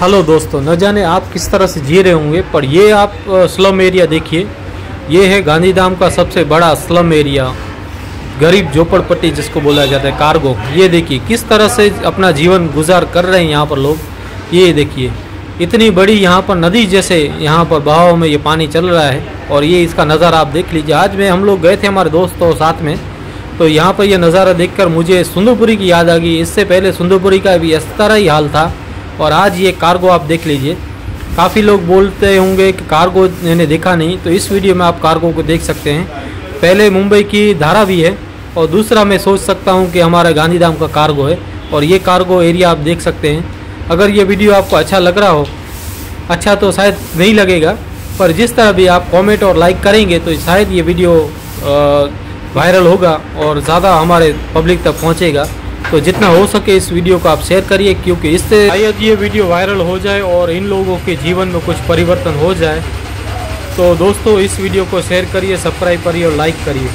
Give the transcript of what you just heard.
Hello दोस्तों, न जाने आप किस तरह से जी रहे होंगे, पर ये आप स्लम एरिया देखिए। ये है गांधीधाम का सबसे बड़ा स्लम एरिया, गरीब झोपड़पट्टी जिसको बोला जाता है, कार्गो। ये देखिए, किस तरह से अपना जीवन गुजार कर रहे हैं यहाँ पर लोग। ये देखिए, इतनी बड़ी यहाँ पर नदी जैसे यहाँ पर बहाव में ये पानी चल रहा है, और ये इसका नज़ारा आप देख लीजिए। आज में हम लोग गए थे हमारे दोस्तों साथ में तो यहाँ पर यह नज़ारा देखकर मुझे सुंदरपुरी की याद आ गई। इससे पहले सुंदरपुरी का भी इस तरह ही हाल था। और आज ये कार्गो आप देख लीजिए। काफ़ी लोग बोलते होंगे कि कार्गो मैंने देखा नहीं तो इस वीडियो में आप कार्गो को देख सकते हैं। पहले मुंबई की धारा भी है और दूसरा मैं सोच सकता हूँ कि हमारा गांधीधाम का कार्गो है और ये कार्गो एरिया आप देख सकते हैं। अगर ये वीडियो आपको अच्छा लग रहा हो अच्छा तो शायद नहीं लगेगा, पर जिस तरह भी आप कमेंट और लाइक करेंगे तो शायद ये वीडियो वायरल होगा और ज़्यादा हमारे पब्लिक तक पहुंचेगा। तो जितना हो सके इस वीडियो को आप शेयर करिए, क्योंकि इससे शायद ये वीडियो वायरल हो जाए और इन लोगों के जीवन में कुछ परिवर्तन हो जाए। तो दोस्तों, इस वीडियो को शेयर करिए सब्सक्राइब करिए और लाइक करिए।